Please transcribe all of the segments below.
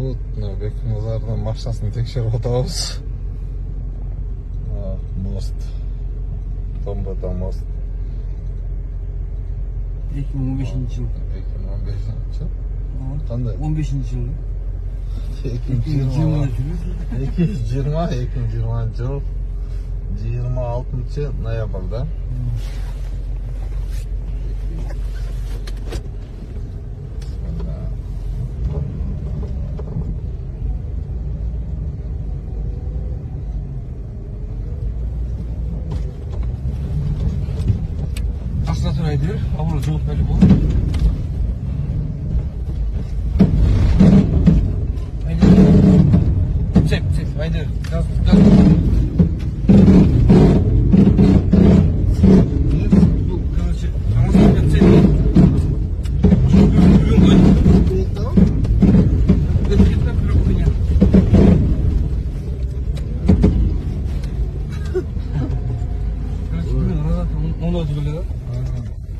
вот мына бекмырзадын машинасын текшерип атабыз мост. Томбата мост. Эки миң он бешинчи жыл. Эки миң он бешинчи жыл? Кандай он бешинчи жыл. Жыйырма жыйырмада жүрбүз эки жүз жыйырма эки миң жыйырманчы жыл. Жыйырма алтынчы ноябрда астына турайын бер абыл жооп берип болот цеп цеп айдыр газ газ бул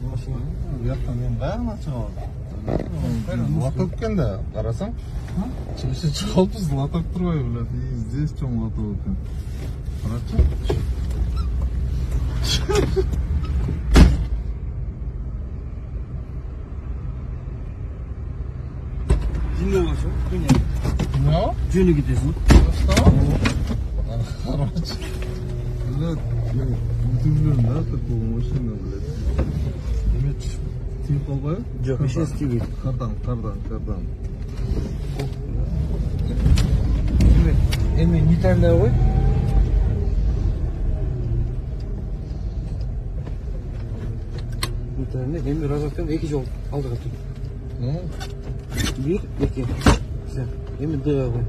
короче амазонка цеп ошо бүгүн койдум Где-то бирок хуйня. Короче, бүгүн розатка мондой түгүлдү да машина бияктан мен баягы чыгып лоток экен да карасаң чыгышы чыгабыз лоток турбай блядь и здесь чоң лоток экен карачы жиңе болсо хуйня эмне жөнү кетесиң Короче. Блядь, я удивлен, да, такого машина, блядь. Тиіп қалбай? жок эч нерсе тийбейт Қардан, қардан, қардан. эми ғой нейтральный эми эки жол алдыга тур бир эки все эми дга кой